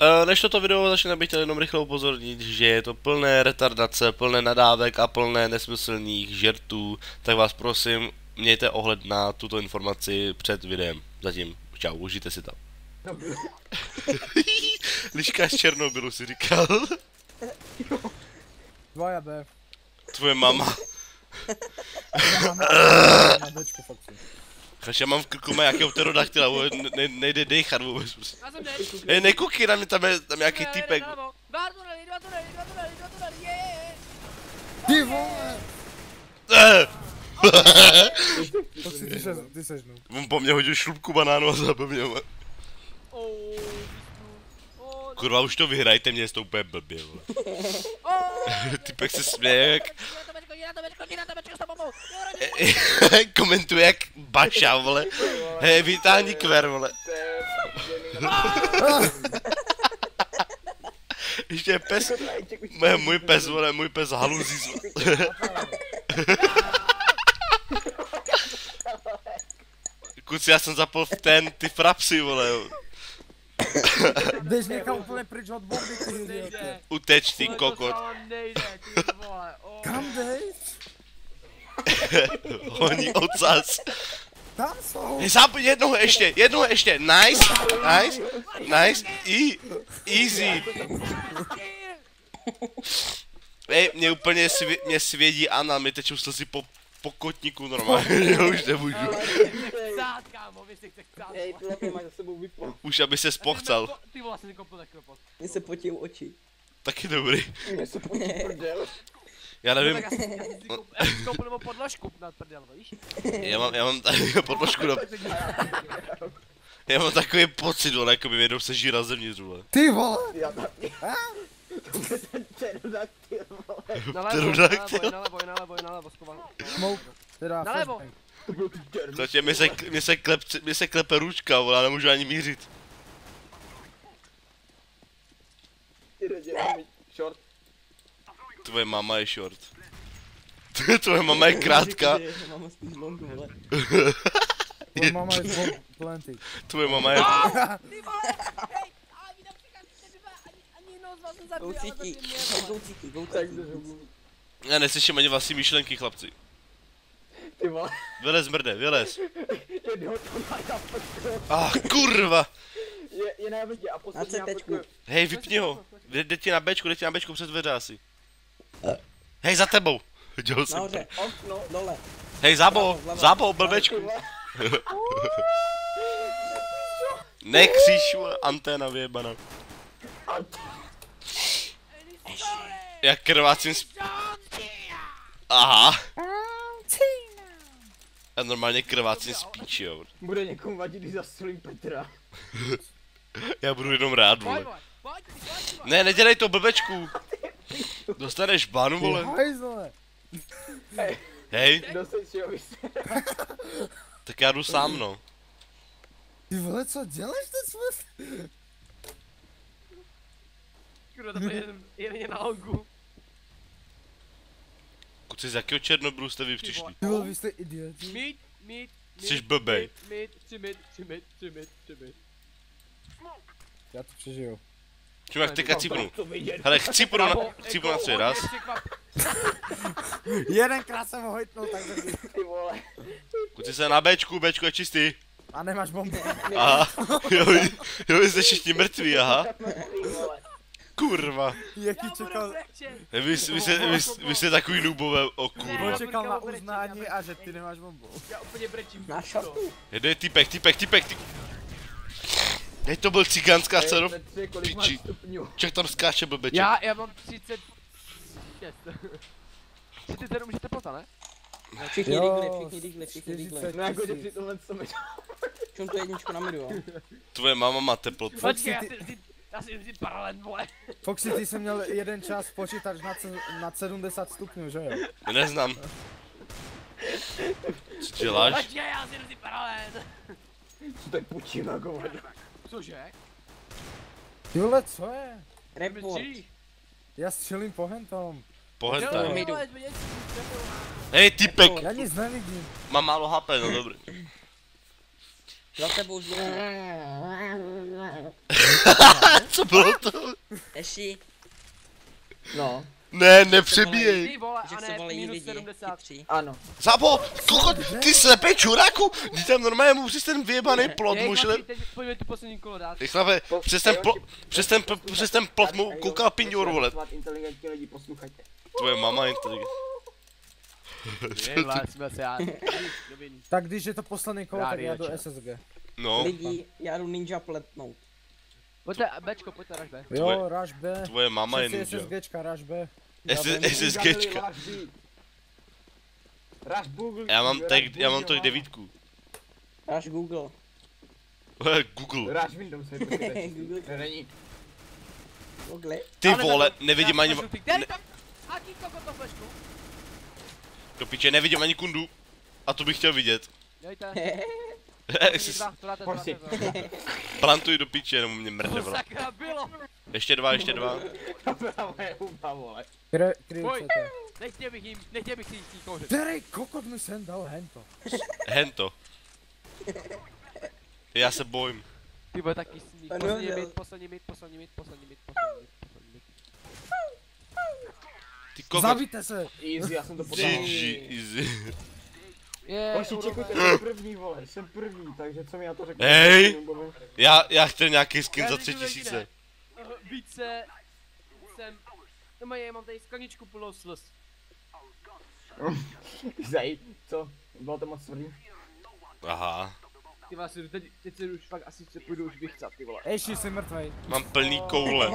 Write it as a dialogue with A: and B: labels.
A: Uh, než toto video začne, bych chtěl jenom rychle upozornit, že je to plné retardace, plné nadávek a plné nesmyslných žertů, tak vás prosím, mějte ohled na tuto informaci před videem. Zatím, čau, užijte si to. Liška z Černobylu si říkal.
B: Dvaja B.
A: Tvoje mama.
B: Na Bčku fakt
A: Kaž já mám v krku má nějakého pterodaktyla, ne, nejde dechat vůbec.
C: Já jsem dead.
A: Hej, nekoukej na mě, tam je tam nějaký typek.
C: Dva tunely, dva tunely, dva tunely, dva tunely, je.
B: Ty vole!
A: Eh!
B: Ty, se, ty seš no.
A: On po mně hodil šlupku banánu a zabil mě.
C: Oh. Oh,
A: Kurva, už to vyhrajte, mě je to úplně blbě, vole.
C: oh.
A: Typek se směje jak...
C: Jdi na to bečko, jdi na to bečko, jdi na to bečko s tobou. Jo, rodě.
A: Komentuje jak Baša, vole. Hej, vytáhni kver, vole. Ještě je pes, můj, můj pes, vole, můj pes haluzí. Kuci, já jsem zapol v ten, ty frapsy, vole.
B: Jdeš někam úplně pryč od bomby, ty.
A: Uteč, ty kokot.
C: samo nejde, ty vole. Oh.
B: Kam jdeš?
A: Honí ocas.
B: Tam jsou.
A: Zápěť jednoho ještě, jednoho ještě. Nice, nice, nice, e, easy. Hej, mě úplně svě, mě svědí Anna, mi tečou slzy po, po kotníku normálně, já už nemůžu.
C: Chcát, kámo, vy si chce chcát.
D: Ty lapy máš za sebou vyplo.
A: Už aby se spochcal.
C: Ty vole, jsem si koupil nekropot.
D: Mně se potí oči.
A: Taky dobrý.
D: Mně se potí prdel.
A: Já
C: No,
A: nevím,
C: tak já si koupil- nebo podložku na prdel, víš?
A: já mám, já mám tady podložku na... Já mám takový pocit, vole, jako by mi jednou se žíra zevnitř, vole.
B: Ty vole!
D: Já taky.
C: Nalevo, nalevo, nalevo, nalevo, nalevo, schovan.
B: Smoke. Teda
C: Nalevo.
A: Zatím mi se, mi se, klep, mi se klepe ručka, vole, já nemůžu ani mířit.
D: Ty rodě, short.
A: Tvoje mama je short. Tvoje mama je krátká,
D: Mám spíš long, vole.
B: Tvoj mama je plenty.
A: tvoje mama je...
C: Ty vole, hej, a vy například, ty vole, ani, jsem ale mě.
A: Já neslyším ani vlastní myšlenky, chlapci.
D: Ty vole.
A: Vylez mrde, vylez.
D: Jednoho to má.
A: Ah, kurva!
D: Je, je na vrtě a poslední
E: Na
D: prdel.
A: Hej, vypni ho. Jde, jde ti na bečku, jde ti na bečku přes dveře asi. Hej, za tebou. Dělal jsem to.
E: Nahoře,
D: Okno.
E: dole.
A: Hej, zabo, zabo, blbečku. Nekříž, anténa vyjebana. Jak krvácím z... Aha. Já normálně krvácím z píči, jo.
D: Bude někomu vadit, když zastřelím Petra.
A: Já budu jenom rád, vole.
C: vole, pojď, pojď, pojď.
A: Ne, nedělej to, blbečku. Dostaneš banu,
B: Ty
A: vole. Hej,
D: Kdo
A: tak já jdu sám, no.
B: Ty vole, co děláš ten smysl?
C: Kurva, to jeden, jeden na hongu.
A: Kuci, z jakého Černobylu jste vy přišli?
B: Ty vole, vy jste idioti.
C: Mít, mít,
A: Jsi blbej.
C: Mít, mít, tři mít, tři mít, tři mít, tři mít.
B: Já to přežiju.
A: Čím jak teďka
D: vidět.
A: Hele, chci půjdu na,
C: Kámo,
A: chci půjdu na
C: jako
A: svůj raz.
B: Jedenkrát jsem ho hitnul, tak.
D: Ty vole.
A: Kuci se na Bčku, Bčku je čistý.
B: A nemáš bombu.
A: Aha, jo, jo, jste všichni mrtví, aha. Kurva.
B: Jaký čekal.
A: Vy, vy, jste, vy, vy jste takový nubové, o kurva.
B: on čekal na uznání a že ty nemáš bombu.
C: Já úplně brečím.
E: Na šaftu.
A: Jde typek, typek, typek, ty... Hej, to byl cigánská scéna.
D: Máš
A: Piči. Ček tam skáče blbeček.
C: Já, já mám 36. 37 můžete plota, ne?
E: Všichni
B: Jo,
E: digli, všichni digli, všichni digli.
B: 40
D: No jako, že při tomhle co mi
E: Čum to jedničku na midu, jo.
A: Tvoje mama má teplotu.
C: Počkej, já si- já si si paralen, vole.
B: Foxy, ty jsi měl jeden čas počítač nad, nad 70 stupňů, že jo?
A: Neznám. Co děláš?
C: Já si si paralen.
D: Co to je pučina, kovadlo?
C: Cože?
B: Ty vole, co je?
E: Report.
B: Já střelím po hentom.
C: Zbydět si
A: Hej, typek.
B: Já nic nevidím.
A: Mám málo HP, no dobrý.
E: Za tebou už.
A: Co bylo to?
E: Eši,
D: No,
A: Ne, nepřebíjej.
E: Že se
C: ne,
E: volají
C: minus
E: lidi,
C: 70.
E: chytří.
D: ano.
A: Zabo, kokot, ty slepej čuráku, ty tam normálně mu přes ten vyjebaný plot mu šle...
C: pojďme tu poslední kolo dát.
A: Ty chlape, přes ten plot, přes ten, přes ten plot mu koukal pinďor, vole.
D: Inteligentní.
A: Tvoje mama inteligent.
C: Jsme se já.
B: Tak když je to poslední kolo, tak já
C: chat.
B: SSG.
A: No,
E: Lidi, já jdu ninja pletnout.
C: Pojďte, Bčko, pojďte, raž B.
B: Jo, Rush B.
A: tvoje mama je ninja.
B: SSGčka, Rush B.
A: S- SSGčka.
D: Rush Google.
A: Já mám
D: Rush
A: tak,
D: Google,
A: já mám to devítku.
E: Až Google.
A: Google.
D: Rush Windows.
E: Google.
D: To není.
E: Google.
A: Ty vole, nevidím ani...
C: tam? To flešku?
A: Do piče, nevidím ani kundu. A to bych chtěl vidět.
C: Dejte.
A: Plantuj do piče, nebo mě mrde, vole.
C: sakra bylo.
A: Ještě dva, ještě dva.
D: Huba, vole.
B: Chcete.
C: Nechtěl bych jim, nechtěl bych si jít kouřit.
B: Který kokot mi sem dal hento?
A: Hento. Já se bojím.
C: Ty bude taky sníh. Poslední mid, poslední mid, poslední mid, poslední mid, poslední mid.
A: Ty kokot.
B: Zabijte se!
D: Easy, já jsem to poslal.
A: GG, easy.
C: Je,
D: Hoši, čekujte,
C: urové.
D: jsem první, vole, jsem první, takže co mi na to řekne?
A: Hej! Já, já chtěl nějaký skin za tři tisíce.
C: Více jsem... No mají, mám tady skleničku plnou slz.
D: Zaj, co? Bylo to moc tvrdý?
A: Aha.
C: Ty vás, teď, teď se už fakt asi se půjdu už vychcat, ty vole.
B: Eši, jsi mrtvej.
A: Mám plný koule.